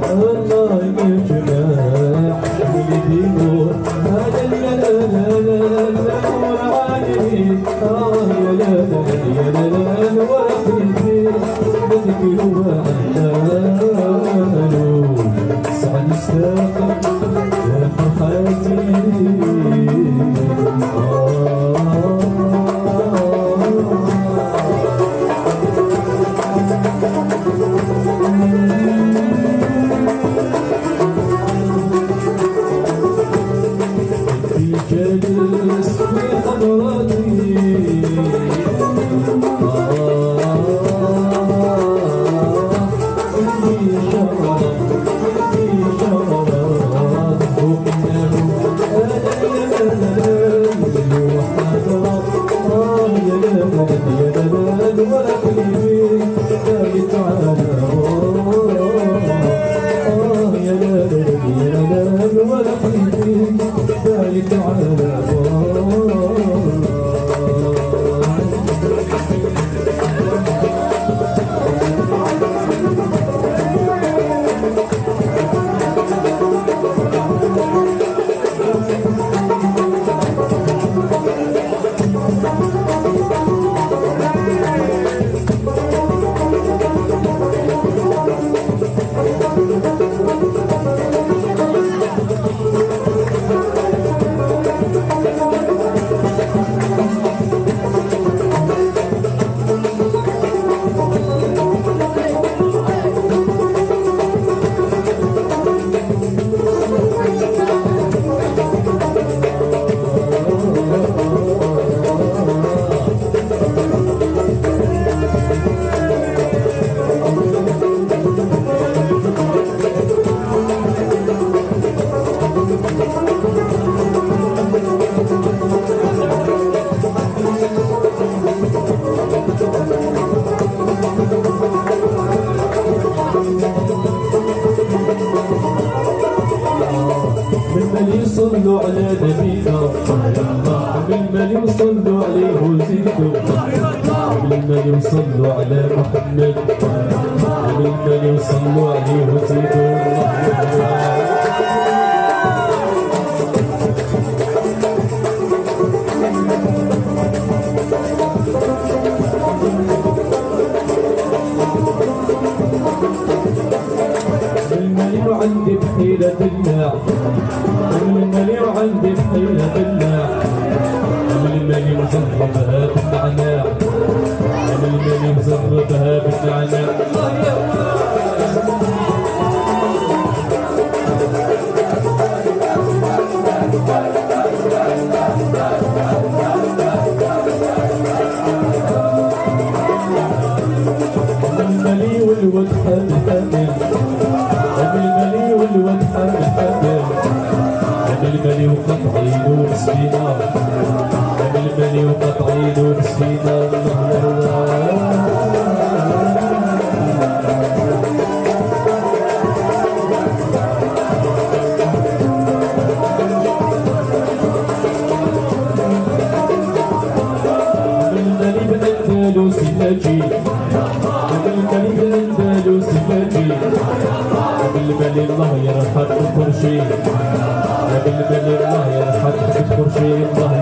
Oh. صلوا على نبينا قبل ما يصلوا عليه وزيدوا. قبل ما يوصلوا على محمد. قبل ما يصلوا عليه وزيدوا. الله عندي بحيلة الله من المالي وعندي بحيلة الله من المالي وزهر بهات المعنى بالبلي الله يرحم الكرشي بالبلي الله يرحم الكرشي الله